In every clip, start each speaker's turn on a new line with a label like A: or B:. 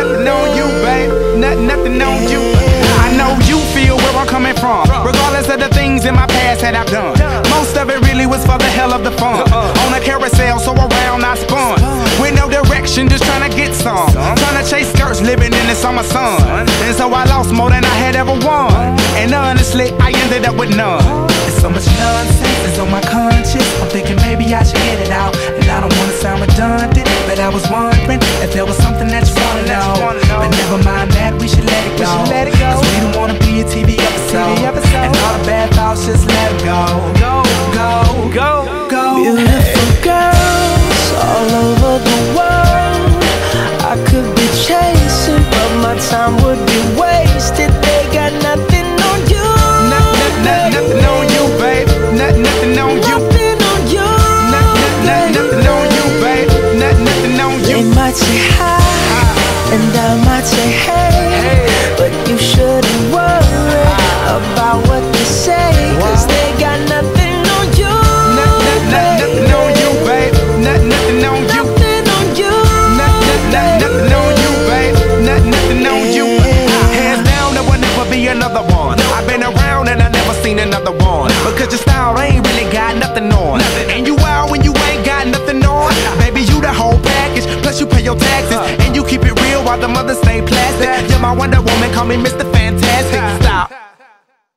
A: nothing on you,
B: babe. Not, nothing on you. I know you feel where I'm coming from. Regardless of the things in my past that I've done. Most of it really was for the hell of the fun. Uh-uh. On a carousel, so around I spun. With no direction, just trying to get some. Trying to chase skirts, living in the summer sun. And so I lost more than I had ever won. And honestly, I ended up with none.
C: There's so much nonsense is on my conscience. I'm thinking maybe I should get it out. And I don't wanna sound redundant, but I was wondering if there was something that you wanna know. But never mind that, we should let it go.
B: let it go.
C: Cause we don't wanna be a TV episode.
B: TV episode.
C: And all the bad thoughts, just let it go.
B: Go,
C: Go,
B: go,
C: go.
A: Beautiful girls all over the world. I could be chasing, but my time would be wasted. They got nothing on you.
B: Not, not, not, nothing on you, babe. Not, nothing on you. Another one. Because your style ain't really got nothing on. And you out when you ain't got nothing on. Baby, you the whole package. Plus you pay your taxes. And you keep it real while the mothers stay plastic. You're my Wonder Woman, call me Mr. Fantastic. Stop.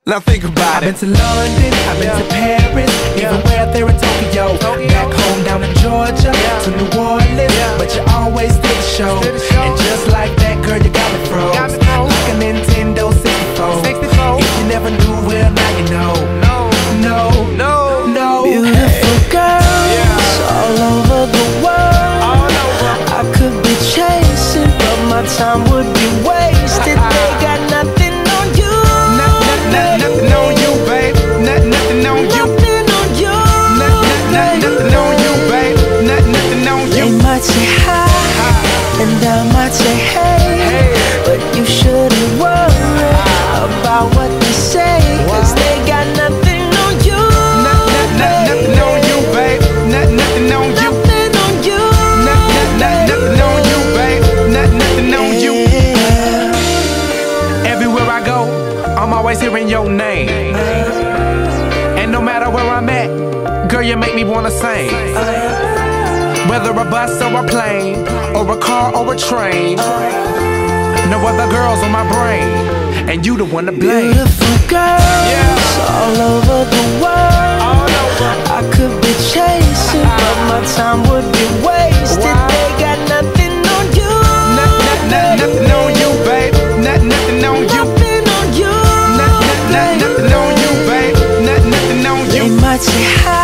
B: Now think about
C: I've
B: it.
C: been to London, I've been to Paris, even where there in Tokyo. Back home down in Georgia, to New Orleans, but you always did the show. And just like that, girl, you got me froze.
B: Got me froze.
C: Like a Nintendo 64. You never knew, well, now you know.
B: No,
C: No,
B: no,
C: no.
A: Beautiful girls all over the world.
B: all over.
A: I could be chasing, but my time would be wasted. They got nothing on you.
B: Not, not, not, nothing on you, babe. Not, nothing on you.
A: Nothing on you.
B: Not, not, not, nothing on you, babe. Not, nothing on
A: They might say hi, and I might say hey, but you shouldn't worry about what
B: always hearing your name. And no matter where I'm at, girl, you make me wanna sing. Whether a bus or a plane, or a car or a train. No other girls on my brain, and you the one to blame.
A: Beautiful girls 起航